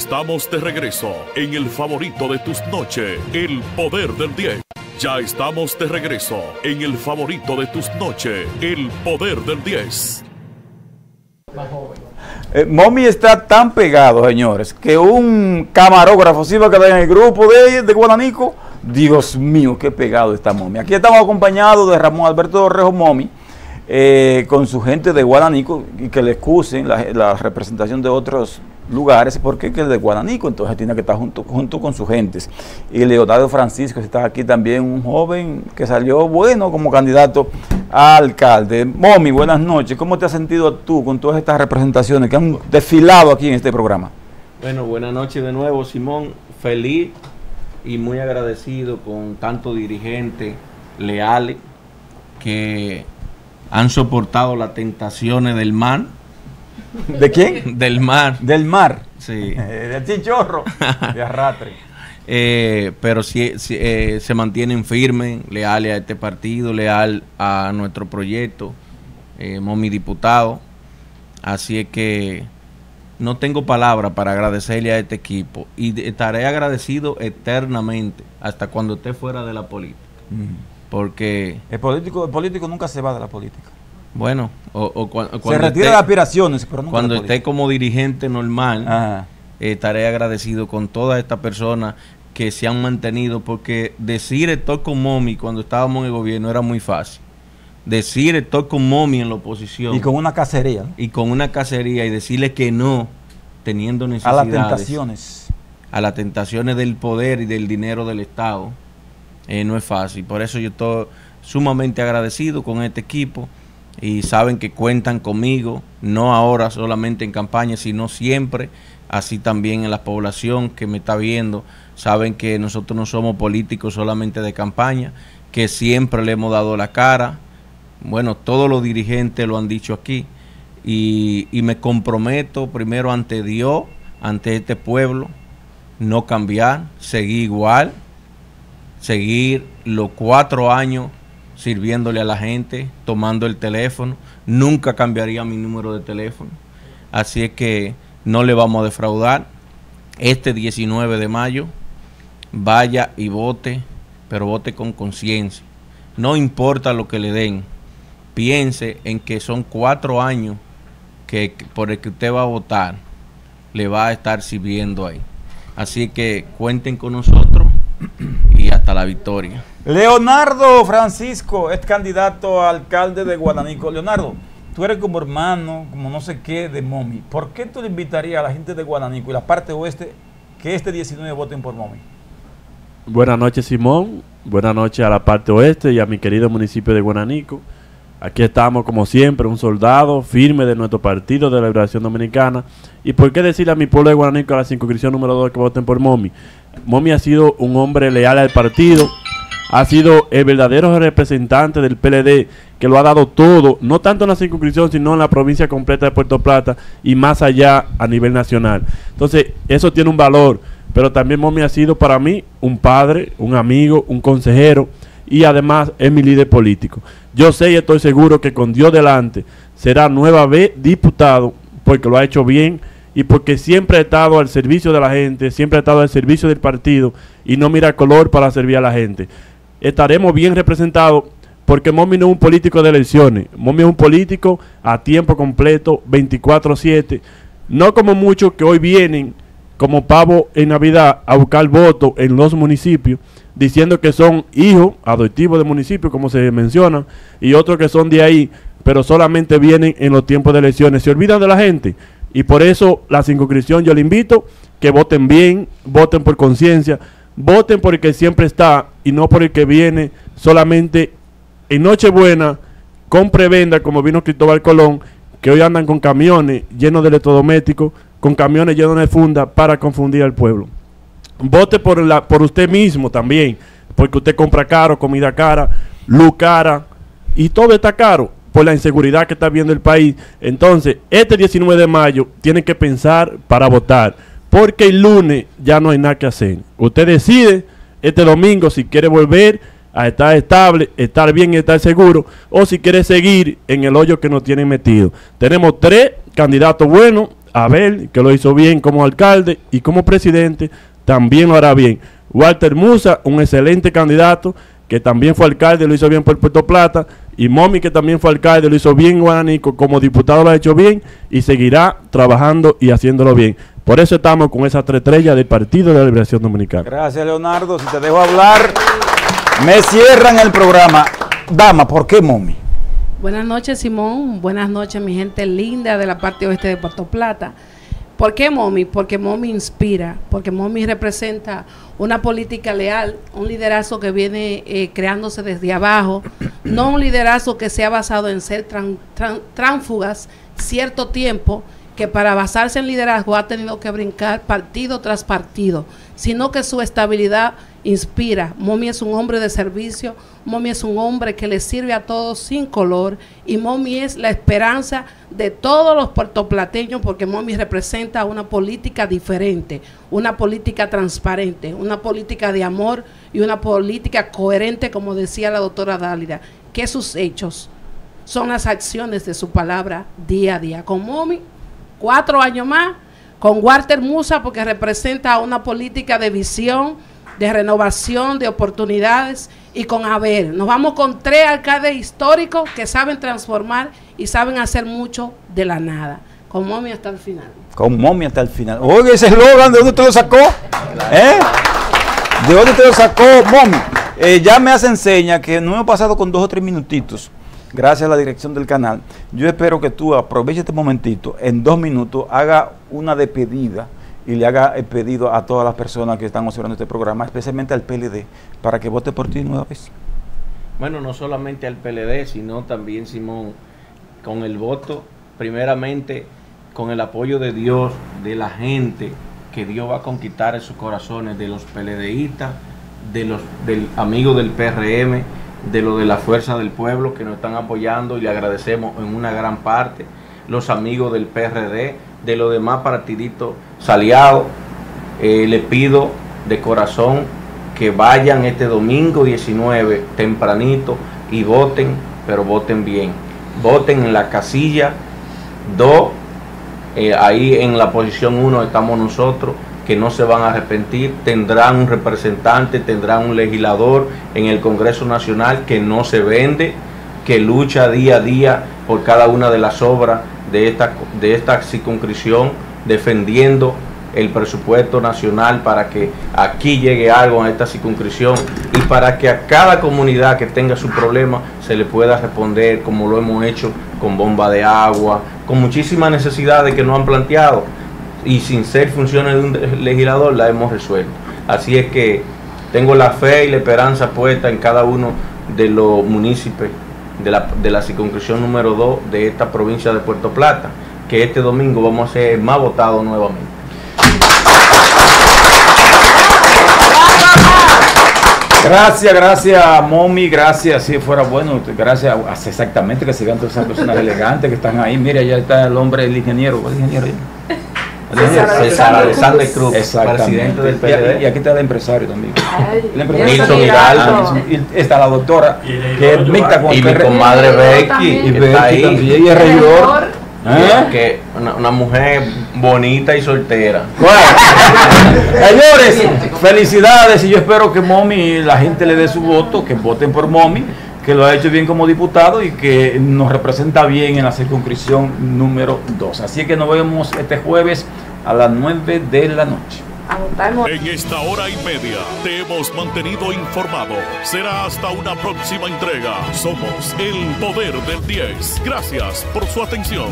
Estamos de regreso en el favorito de tus noches, El Poder del 10. Ya estamos de regreso en el favorito de tus noches, El Poder del 10. Eh, Momi está tan pegado, señores, que un camarógrafo si va a quedar en el grupo de, de Guananico. Dios mío, qué pegado está Momi. Aquí estamos acompañados de Ramón Alberto Torrejo Momi, eh, con su gente de Guananico, y que le excusen la representación de otros lugares, porque que el de Guananico entonces tiene que estar junto, junto con sus gentes. Y Leonardo Francisco está aquí también, un joven que salió bueno como candidato a alcalde. Momi, buenas noches. ¿Cómo te has sentido tú con todas estas representaciones que han desfilado aquí en este programa? Bueno, buenas noches de nuevo, Simón. Feliz y muy agradecido con tantos dirigentes leales que han soportado las tentaciones del mar. ¿De quién? Del mar. Del mar. Sí. Eh, de chichorro. de arrastre. Eh, pero sí, sí, eh, se mantienen firmes, leales a este partido, leal a nuestro proyecto, eh, Momi Diputado. Así es que no tengo palabra para agradecerle a este equipo y estaré agradecido eternamente hasta cuando esté fuera de la política. Porque, El político, el político nunca se va de la política. Bueno, o, o cua- se cuando, retira esté, de aspiraciones, pero nunca cuando esté como dirigente normal, eh, estaré agradecido con todas estas personas que se han mantenido, porque decir estoy con Momi cuando estábamos en el gobierno era muy fácil. Decir estoy con Momi en la oposición Y con una cacería. ¿no? y con una cacería y decirle que no, teniendo A necesidades, las tentaciones. a las tentaciones del poder y del dinero del Estado, eh, no es fácil. Por eso yo estoy sumamente agradecido con este equipo y saben que cuentan conmigo, no ahora solamente en campaña, sino siempre, así también en la población que me está viendo, saben que nosotros no somos políticos solamente de campaña, que siempre le hemos dado la cara, bueno, todos los dirigentes lo han dicho aquí, y, y me comprometo primero ante Dios, ante este pueblo, no cambiar, seguir igual, seguir los cuatro años sirviéndole a la gente, tomando el teléfono, nunca cambiaría mi número de teléfono, así es que no le vamos a defraudar. Este 19 de mayo, vaya y vote, pero vote con conciencia. No importa lo que le den, piense en que son cuatro años que por el que usted va a votar, le va a estar sirviendo ahí. Así que cuenten con nosotros y hasta la victoria. Leonardo Francisco es candidato a alcalde de Guadanico. Leonardo, tú eres como hermano, como no sé qué, de Momi. ¿Por qué tú le invitarías a la gente de Guadanico y la parte oeste que este 19 voten por Momi? Buenas noches, Simón. Buenas noches a la parte oeste y a mi querido municipio de Guananico. Aquí estamos, como siempre, un soldado firme de nuestro partido de la Liberación Dominicana. ¿Y por qué decirle a mi pueblo de Guananico a la circunscripción número 2 que voten por Momi? Momi ha sido un hombre leal al partido, ha sido el verdadero representante del PLD que lo ha dado todo, no tanto en la circunscripción, sino en la provincia completa de Puerto Plata y más allá a nivel nacional. Entonces, eso tiene un valor, pero también Momi ha sido para mí un padre, un amigo, un consejero y además es mi líder político. Yo sé y estoy seguro que con Dios delante será nueva vez diputado porque lo ha hecho bien y porque siempre ha estado al servicio de la gente, siempre ha estado al servicio del partido y no mira color para servir a la gente. Estaremos bien representados porque Momi no es un político de elecciones, Momi es un político a tiempo completo, 24/7, no como muchos que hoy vienen como pavo en Navidad a buscar votos en los municipios, diciendo que son hijos adoptivos de municipios, como se menciona, y otros que son de ahí, pero solamente vienen en los tiempos de elecciones. Se olvidan de la gente. Y por eso la circunscripción yo le invito que voten bien, voten por conciencia, voten por el que siempre está y no por el que viene solamente en Nochebuena, con prebenda, como vino Cristóbal Colón, que hoy andan con camiones llenos de electrodomésticos, con camiones llenos de funda para confundir al pueblo. Vote por, la, por usted mismo también, porque usted compra caro, comida cara, luz cara, y todo está caro por la inseguridad que está viendo el país. Entonces, este 19 de mayo tiene que pensar para votar, porque el lunes ya no hay nada que hacer. Usted decide este domingo si quiere volver a estar estable, estar bien y estar seguro, o si quiere seguir en el hoyo que nos tienen metido. Tenemos tres candidatos buenos, Abel, que lo hizo bien como alcalde y como presidente, también lo hará bien. Walter Musa, un excelente candidato, que también fue alcalde, lo hizo bien por Puerto Plata. Y Momi, que también fue alcalde, lo hizo bien en Guananico, como diputado lo ha hecho bien y seguirá trabajando y haciéndolo bien. Por eso estamos con esas tres estrellas del Partido de la Liberación Dominicana. Gracias, Leonardo. Si te dejo hablar, me cierran el programa. Dama, ¿por qué Momi? Buenas noches, Simón. Buenas noches, mi gente linda de la parte oeste de Puerto Plata. ¿Por qué Momi? Porque Momi inspira, porque Momi representa una política leal, un liderazgo que viene eh, creándose desde abajo, no un liderazgo que sea basado en ser tran- tran- tránfugas cierto tiempo, que para basarse en liderazgo ha tenido que brincar partido tras partido, sino que su estabilidad inspira. Momi es un hombre de servicio, Momi es un hombre que le sirve a todos sin color y Momi es la esperanza de todos los puertoplateños porque Momi representa una política diferente, una política transparente, una política de amor y una política coherente, como decía la doctora Dálida, que sus hechos son las acciones de su palabra día a día. Con Momi, cuatro años más, con Walter Musa, porque representa una política de visión, de renovación, de oportunidades, y con Abel. Nos vamos con tres alcaldes históricos que saben transformar y saben hacer mucho de la nada. Con Momi hasta el final. Con Momi hasta el final. Oye, ese eslogan, ¿de dónde te lo sacó? ¿Eh? ¿De dónde te lo sacó, Momi? Eh, ya me hacen seña que no hemos pasado con dos o tres minutitos. Gracias a la dirección del canal. Yo espero que tú aproveches este momentito, en dos minutos, haga una despedida y le haga el pedido a todas las personas que están observando este programa, especialmente al PLD, para que vote por ti nueva vez. Bueno, no solamente al PLD, sino también, Simón, con el voto, primeramente con el apoyo de Dios, de la gente, que Dios va a conquistar en sus corazones, de los PLDistas, de los del amigo del PRM, de lo de la Fuerza del Pueblo que nos están apoyando y le agradecemos en una gran parte, los amigos del PRD, de los demás partiditos saliados, eh, le pido de corazón que vayan este domingo 19 tempranito y voten, pero voten bien. Voten en la casilla 2, eh, ahí en la posición 1 estamos nosotros, que no se van a arrepentir, tendrán un representante, tendrán un legislador en el Congreso Nacional que no se vende, que lucha día a día por cada una de las obras de esta, de esta circunscripción, defendiendo el presupuesto nacional para que aquí llegue algo a esta circunscripción y para que a cada comunidad que tenga su problema se le pueda responder como lo hemos hecho con bomba de agua, con muchísimas necesidades que nos han planteado y sin ser funciones de un legislador la hemos resuelto. Así es que tengo la fe y la esperanza puesta en cada uno de los municipios de la, de la circunscripción número 2 de esta provincia de Puerto Plata, que este domingo vamos a ser más votados nuevamente. Gracias, gracias, Momi, gracias, si fuera bueno, gracias, exactamente, que sigan todas esas personas elegantes que están ahí. Mira, ya está el hombre, el ingeniero. El ingeniero. César Alexander Cruz, Exactamente. presidente del Y- PLD. Y, aquí está el empresario también. El empresario. Nilson Ah, Hidalgo. Y está la doctora, que es mixta con Y mi comadre Becky, Y está Becky ahí. también, y el regidor. ¿Eh? Que una, una mujer bonita y soltera. Bueno, señores, felicidades y yo espero que Momi, la gente le dé su voto, que voten por Momi, que lo ha hecho bien como diputado y que nos representa bien en la circunscripción número 2. Así que nos vemos este jueves a las 9 de la noche. En esta hora y media te hemos mantenido informado. Será hasta una próxima entrega. Somos el poder del 10. Gracias por su atención.